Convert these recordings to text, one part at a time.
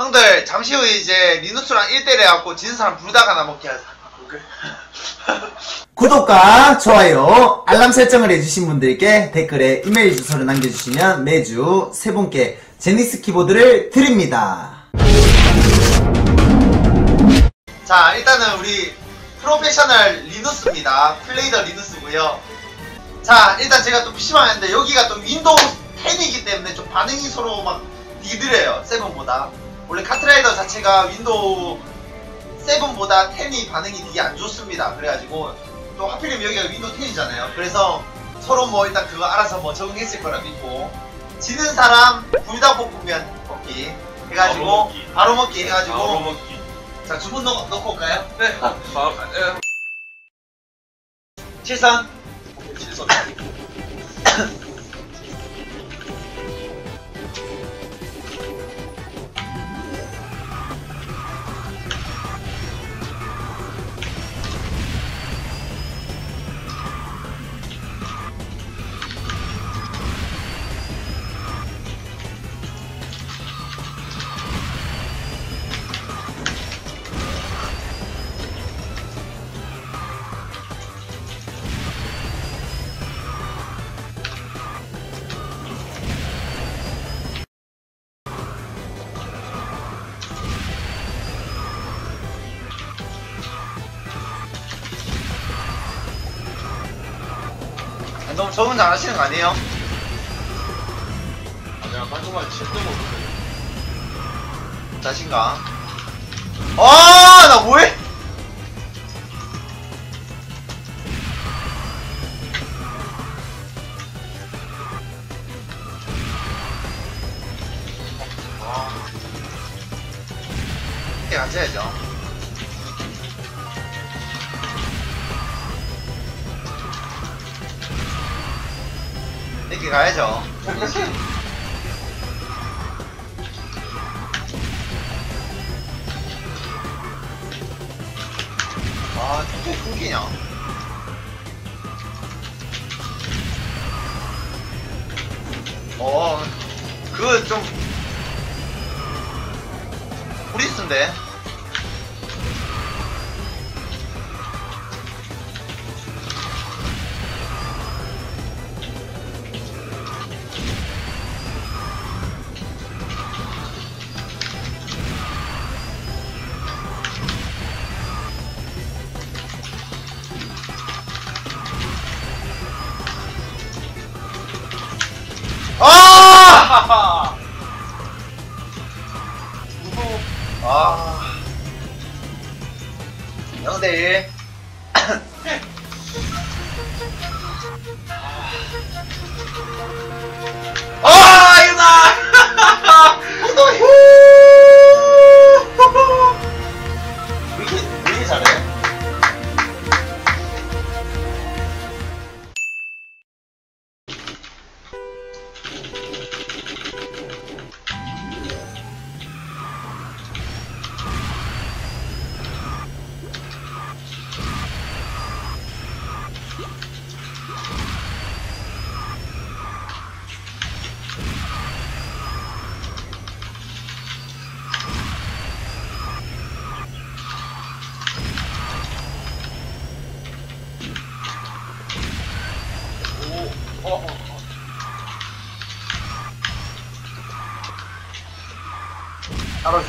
형들 잠시 후에 이제 리누스랑 1대1 해갖고 지는 사람 불닭 먹게 하자. 구독과 좋아요, 알람 설정을 해주신 분들께 댓글에 이메일 주소를 남겨주시면 매주 세 분께 제니스 키보드를 드립니다. 자 일단은 우리 프로페셔널 리누스입니다 플레이더 리누스고요 자 일단 제가 또 PC방 했는데 여기가 또 윈도우 10이기 때문에 좀 반응이 서로 막 느리대요 seven보다 원래 카트라이더 자체가 윈도우 7보다 10이 반응이 되게 안 좋습니다 그래가지고 또 하필이면 여기가 윈도우 10이잖아요 그래서 서로 뭐 일단 그거 알아서 뭐 적응했을 거라 믿고 지는 사람 불닭 볶음면 먹기 해가지고 바로 먹기. 바로 먹기 해가지고 바로 먹기. 자 주문 넣, 넣고 올까요? 네. 바로 예. 칠선 칠선. 적응 잘하시는 거 아니에요? 그냥 깔끔하게 7등 먹었어요. 자신감 아 나 뭐해? 이렇게 가셔야죠 가야죠 아, 진짜 끊기냐? 어, 그거 좀, 브리스인데? 아! 무서워. 아. 0대1.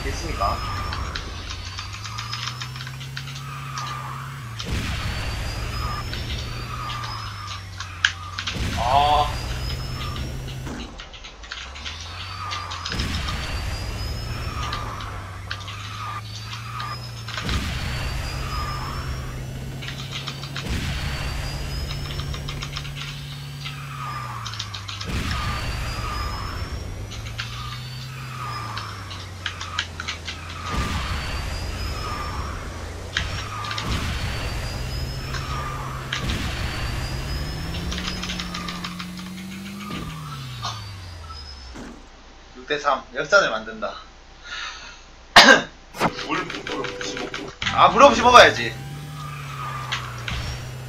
있겠습니까? 아. 육 대3 역전을 만든다. 아, 물 없이 먹어야지.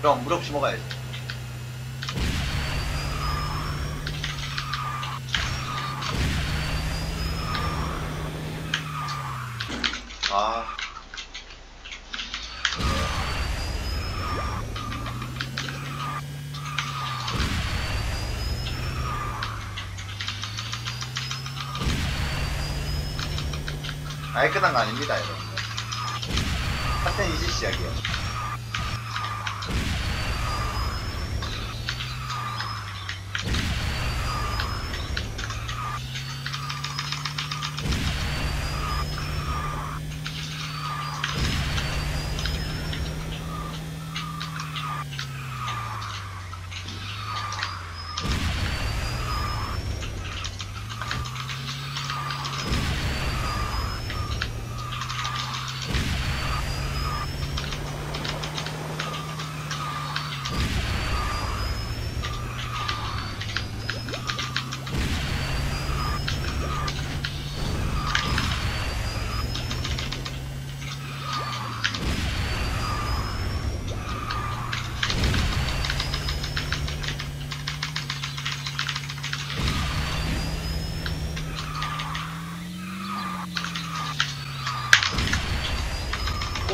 그럼 물 없이 먹어야지. 아. 끝난 거 아닙니다, 여러분. 이제 시작이에요.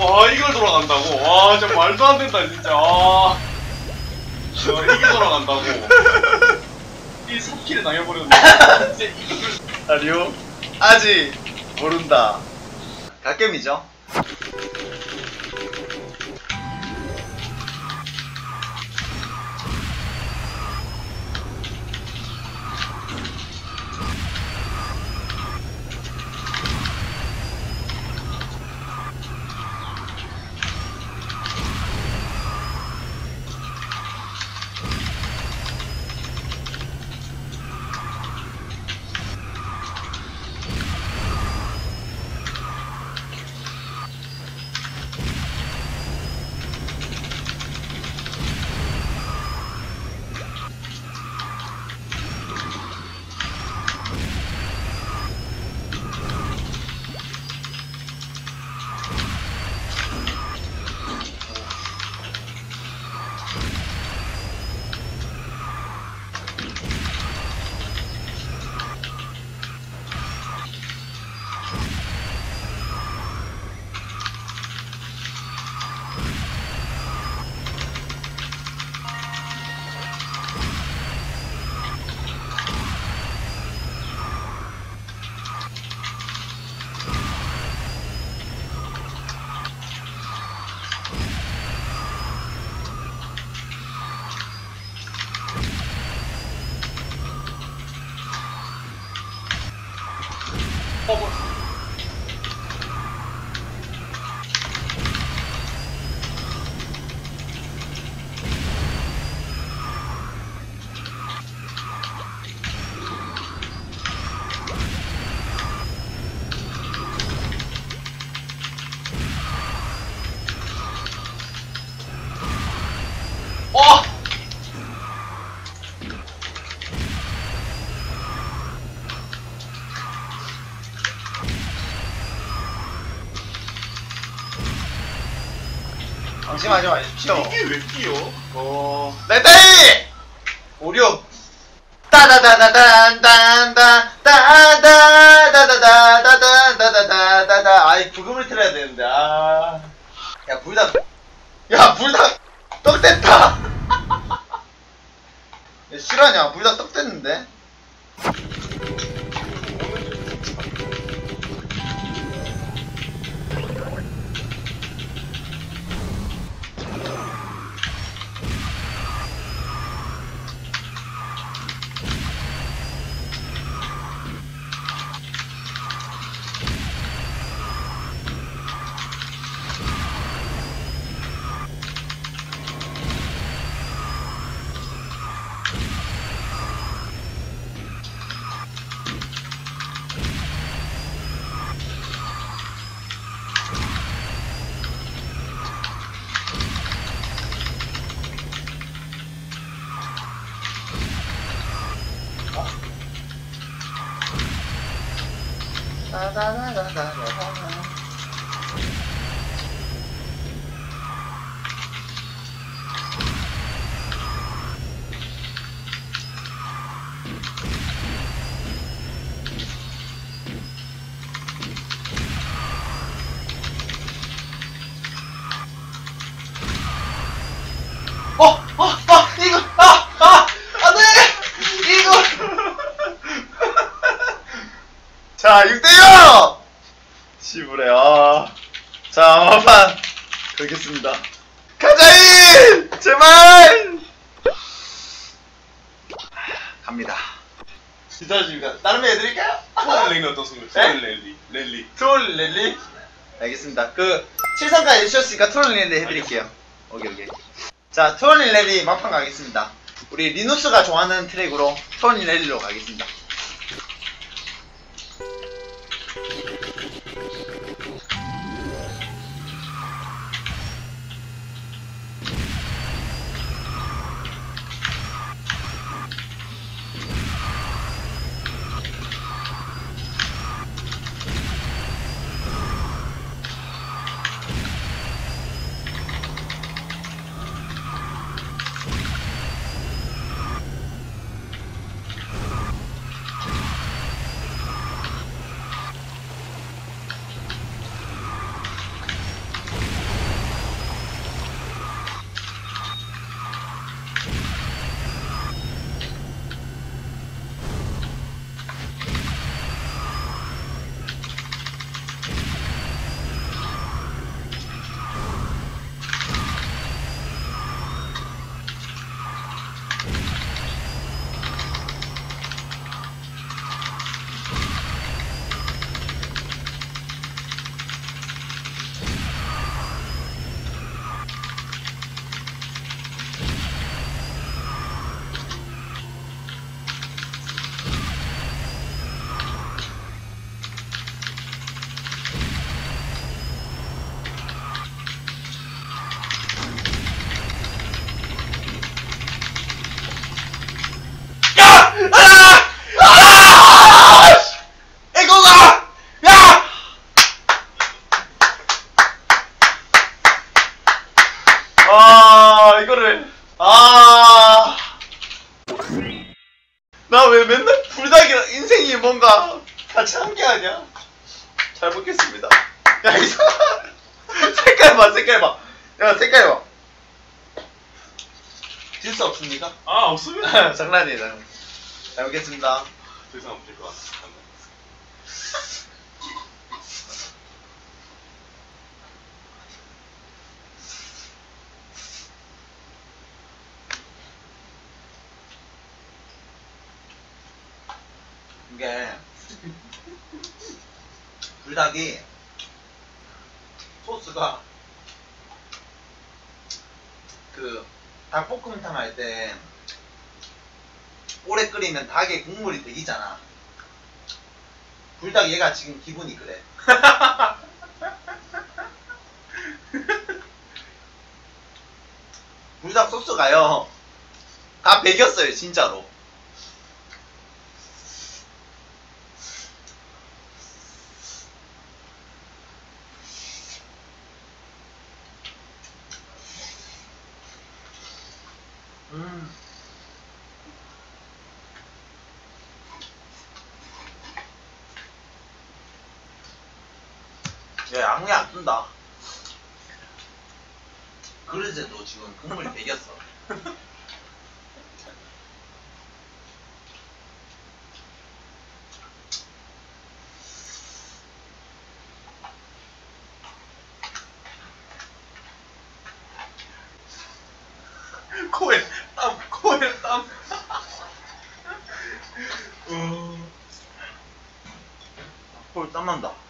와 이걸 돌아간다고? 와 진짜 말도 안 된다 진짜. 아. 와 이게 돌아간다고? 이 3킬을 당해버렸네. 진짜 이걸 아니요. 아직 모른다. 가끔이죠. 하지 마십시오. 이게 왜 뛰어? 어. 메타이! 56. 따다다다단단단 따다다다다다다다다다다다 아이 부금을 틀어야 되는데 아. 야 불닭 야 불닭 떡 됐다 야, 실화냐 불닭 떡 됐는데 哒哒哒哒哒哒哒 걸겠습니다. 가자인! 제발! 갑니다. 기다려줍니다. 다른 애 해드릴까요? 투어 랠리 어떻습니까? 투어 랠리. 랠리. 트롤 랠리? 알겠습니다. 그, 7상까지 해주셨으니까 트롤 랠리 해드릴게요. 오케이, 오케이. 자, 트롤 랠리 막판 가겠습니다. 우리 리누스가 좋아하는 트랙으로 트롤 랠리로 가겠습니다. 잘 먹겠습니다. 야, 이 사람. 색깔 봐, 색깔 봐. 야, 색깔 봐. 질수 없습니까? 아, 없으면. 장난이에요, 장난. 잘 먹겠습니다. 더 이상 없을 것 같아. 이게 불닭이 소스가 그 닭볶음탕 할 때 오래 끓이면 닭의 국물이 되기잖아. 불닭 얘가 지금 기분이 그래. 불닭 소스가요. 다 배겼어요, 진짜로. 음. 야, 양이 안 뜬다. 그릇에도 지금 국물이 배겼어. 코에 땀, 코에 땀. 어. 헐, 땀난다.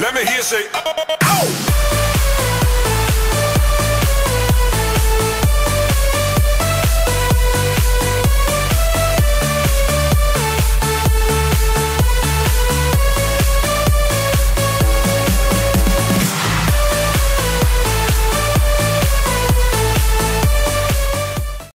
Let me hear say, oh, oh. oh.